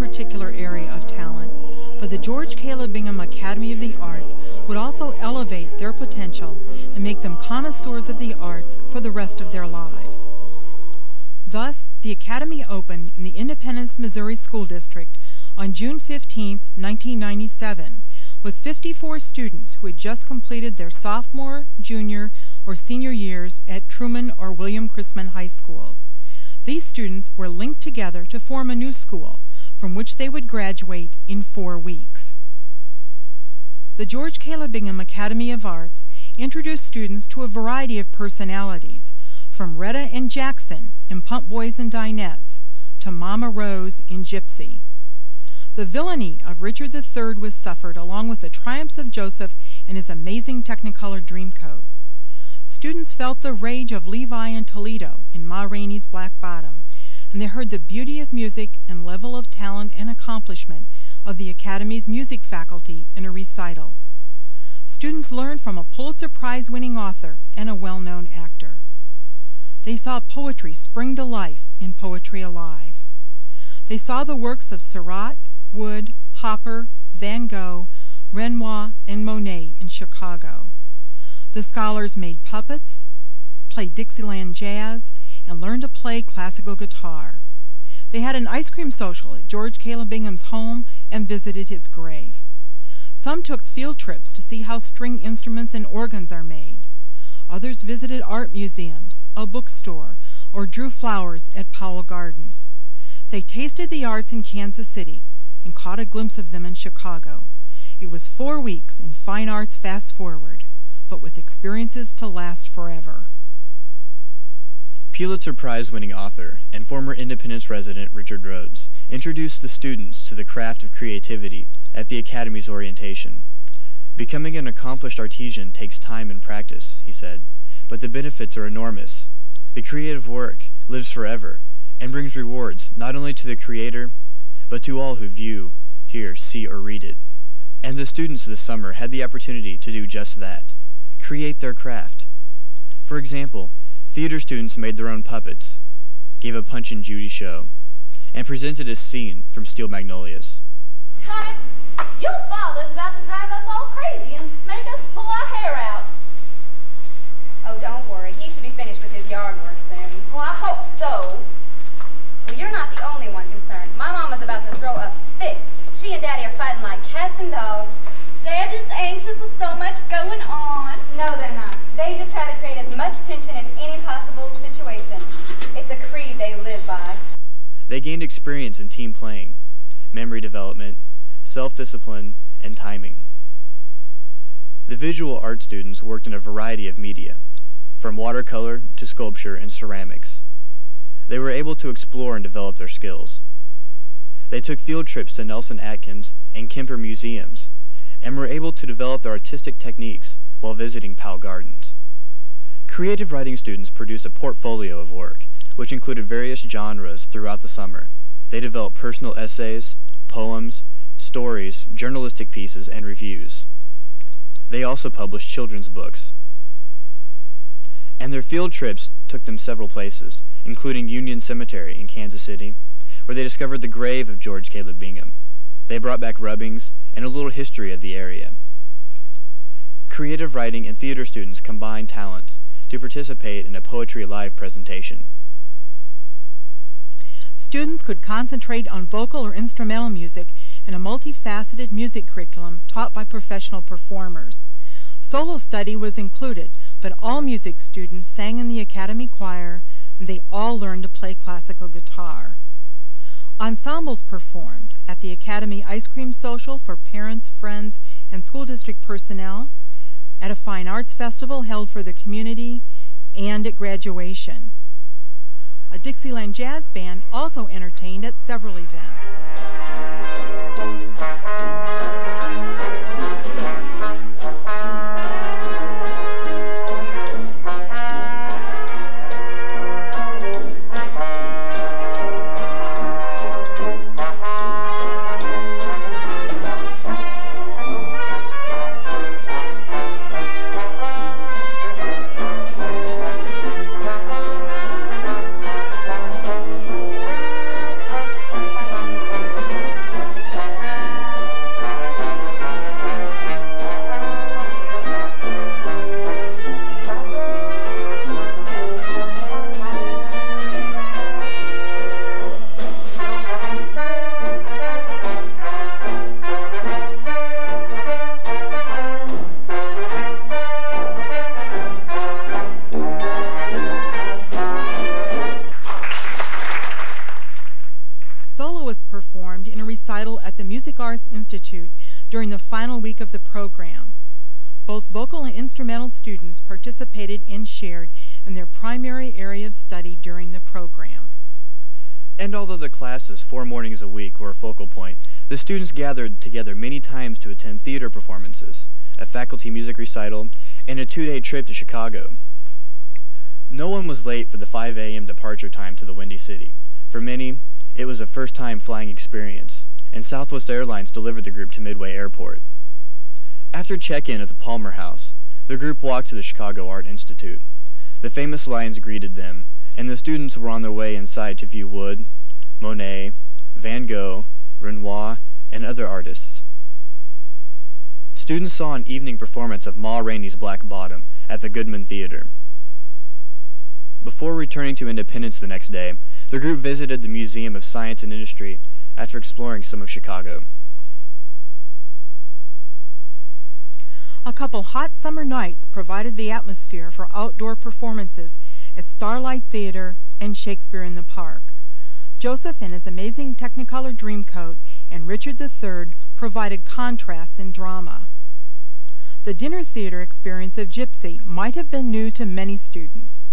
particular area of talent, but the George Caleb Bingham Academy of the Arts would also elevate their potential and make them connoisseurs of the arts for the rest of their lives. Thus, the Academy opened in the Independence, Missouri School District on June 15, 1997, with 54 students who had just completed their sophomore, junior, or senior years at Truman or William Chrisman High Schools. These students were linked together to form a new school, from which they would graduate in four weeks. The George Caleb Bingham Academy of Arts introduced students to a variety of personalities, from Rhetta and Jackson in Pump Boys and Dinettes to Mama Rose in Gypsy. The villainy of Richard III was suffered along with the triumphs of Joseph and his amazing Technicolor Dreamcoat. Students felt the rage of Levee and Toledo in Ma Rainey's Black Bottom, and they heard the beauty of music and level of talent and accomplishment of the Academy's music faculty in a recital. Students learned from a Pulitzer Prize winning author and a well known actor. They saw poetry spring to life in Poetry Alive. They saw the works of Seurat, Wood, Hopper, Van Gogh, Renoir, and Monet in Chicago. The scholars made puppets, played Dixieland jazz, and learned to play classical guitar. They had an ice cream social at George Caleb Bingham's home and visited his grave. Some took field trips to see how string instruments and organs are made. Others visited art museums, a bookstore, or drew flowers at Powell Gardens. They tasted the arts in Kansas City and caught a glimpse of them in Chicago. It was four weeks in fine arts fast forward, but with experiences to last forever. Pulitzer Prize winning author and former Independence resident Richard Rhodes introduced the students to the craft of creativity at the Academy's orientation. Becoming an accomplished artisan takes time and practice, he said, but the benefits are enormous. The creative work lives forever and brings rewards not only to the creator, but to all who view, hear, see, or read it. And the students this summer had the opportunity to do just that create their craft. For example, theater students made their own puppets, gave a Punch and Judy show, and presented a scene from Steel Magnolias. Honey, your father's about to drive us all crazy and make us pull our hair out. Oh, don't worry. He should be finished with his yard work soon. Well, I hope so. Well, you're not the only one concerned. My mama's about to throw a fit. She and Daddy are fighting like cats and dogs. They're just anxious with so much going on. No, they're not. They just try to create as much tension in any possible situation. It's a creed they live by. They gained experience in team playing, memory development, self-discipline, and timing. The visual art students worked in a variety of media, from watercolor to sculpture and ceramics. They were able to explore and develop their skills. They took field trips to Nelson Atkins and Kemper museums and were able to develop their artistic techniques while visiting Powell Gardens. Creative writing students produced a portfolio of work, which included various genres throughout the summer. They developed personal essays, poems, stories, journalistic pieces, and reviews. They also published children's books. And their field trips took them several places, including Union Cemetery in Kansas City, where they discovered the grave of George Caleb Bingham. They brought back rubbings and a little history of the area. Creative writing and theater students combined talents to participate in a Poetry Alive presentation. Students could concentrate on vocal or instrumental music in a multifaceted music curriculum taught by professional performers. Solo study was included, but all music students sang in the Academy Choir and they all learned to play classical guitar. Ensembles performed at the Academy Ice Cream Social for parents, friends, and school district personnel, at a fine arts festival held for the community, and at graduation. A Dixieland Jazz Band also entertained at several events. Vocal and instrumental students participated and shared in their primary area of study during the program. And although the classes four mornings a week were a focal point, the students gathered together many times to attend theater performances, a faculty music recital, and a two-day trip to Chicago. No one was late for the 5 a.m. departure time to the Windy City. For many, it was a first-time flying experience, and Southwest Airlines delivered the group to Midway Airport. After check-in at the Palmer House, the group walked to the Chicago Art Institute. The famous lions greeted them, and the students were on their way inside to view Wood, Monet, Van Gogh, Renoir, and other artists. Students saw an evening performance of Ma Rainey's Black Bottom at the Goodman Theater. Before returning to Independence the next day, the group visited the Museum of Science and Industry after exploring some of Chicago. A couple hot summer nights provided the atmosphere for outdoor performances at Starlight Theater and Shakespeare in the Park. Joseph and his amazing Technicolor Dreamcoat and Richard III provided contrasts in drama. The dinner theater experience of Gypsy might have been new to many students.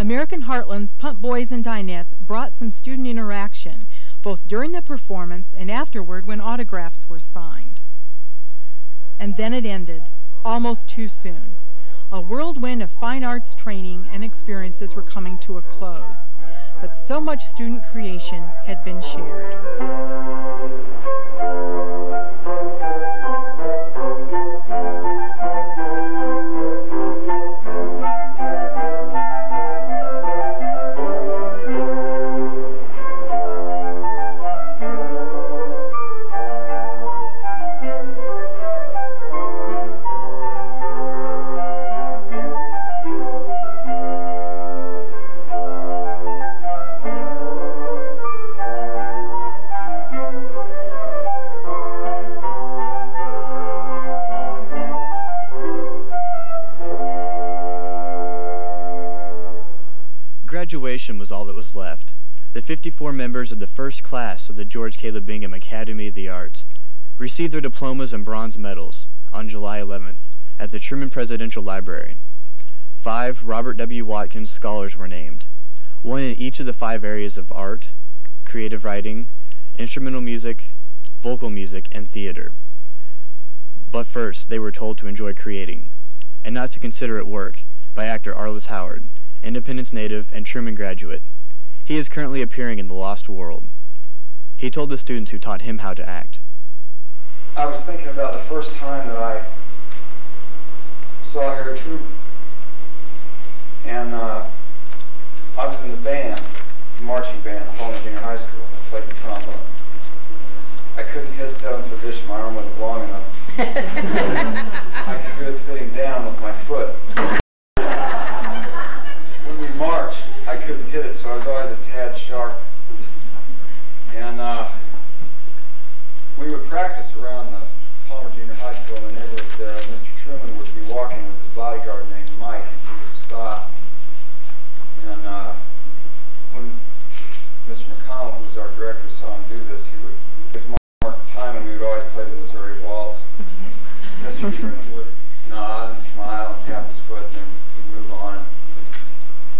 American Heartland's Pump Boys and Dinettes brought some student interaction, both during the performance and afterward when autographs were signed. And then it ended, almost too soon. A whirlwind of fine arts training and experiences were coming to a close, but so much student creation had been shared. All that was left. The 54 members of the first class of the George Caleb Bingham Academy of the Arts received their diplomas and bronze medals on July 11th at the Truman Presidential Library. Five Robert W. Watkins Scholars were named, one in each of the five areas of art, creative writing, instrumental music, vocal music, and theater. But first, they were told to enjoy creating, and not to consider it work, by actor Arliss Howard, Independence native and Truman graduate. He is currently appearing in The Lost World. He told the students who taught him how to act. I was thinking about the first time that I saw Harry Truman. And uh, I was in the band, the marching band at Holman Junior High School. I played the trombone. I couldn't hit seventh position. My arm wasn't long enough. I could do it sitting down with my foot. when we marched, I couldn't hit it, so I was always a tad sharp. And uh, we would practice around the Palmer Junior High School in the neighborhood there. And Mr. Truman would be walking with his bodyguard named Mike, and he would stop. And uh, when Mr. McConnell, who was our director, saw him do this, he would just mark time, and we would always play the Missouri Waltz. Mr. Truman would nod and smile and tap his foot, and then he'd move on.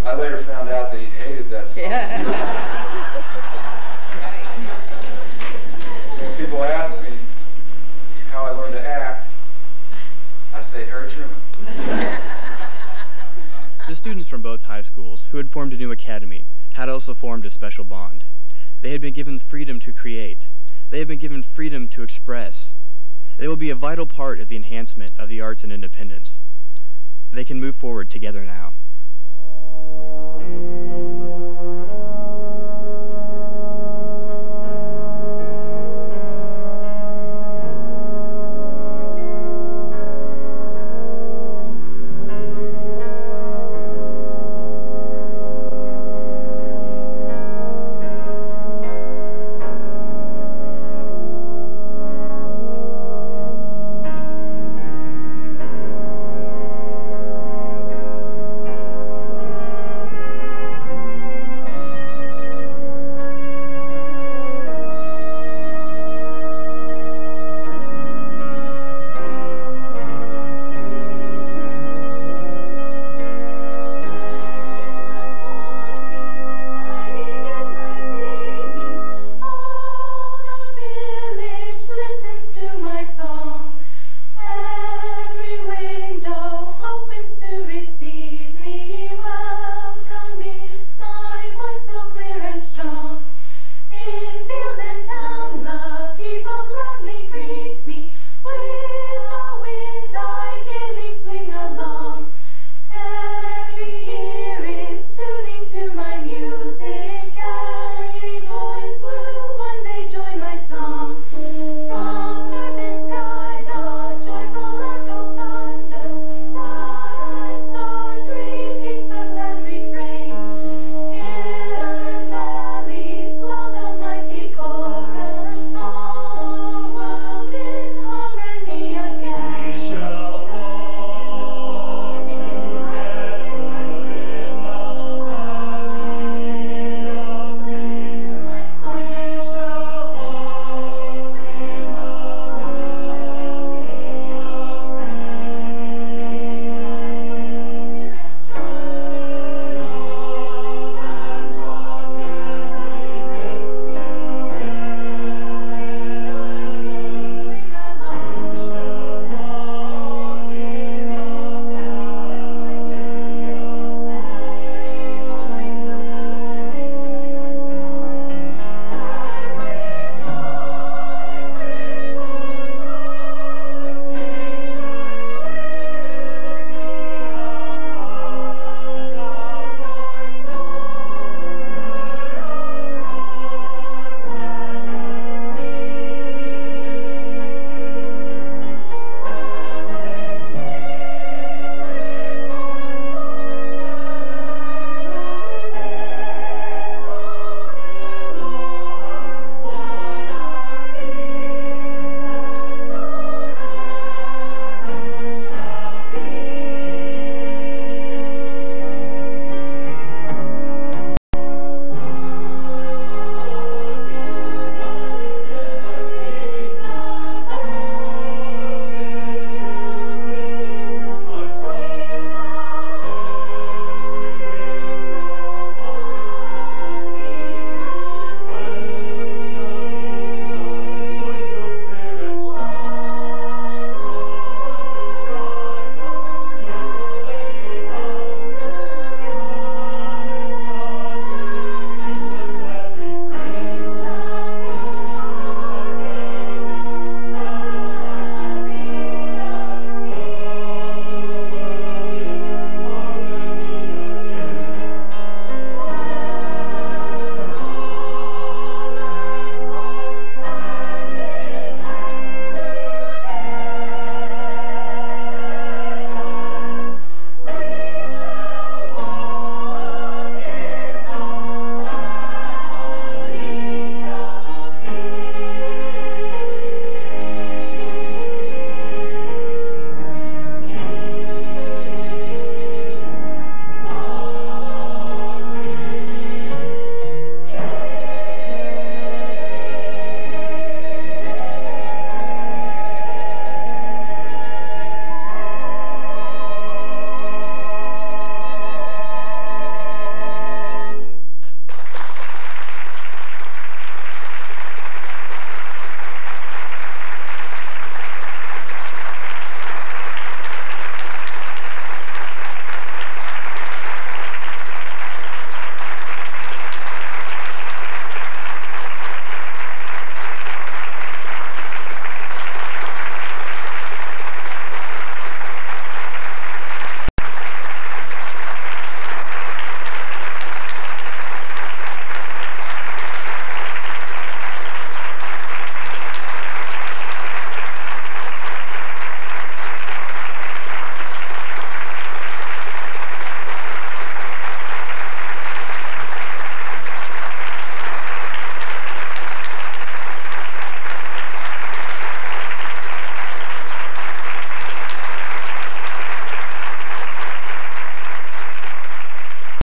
I later found out that he hated that song. So when people ask me how I learned to act, I say Harry Truman. The students from both high schools, who had formed a new academy, had also formed a special bond. They had been given freedom to create. They had been given freedom to express. They will be a vital part of the enhancement of the arts and independence. They can move forward together now.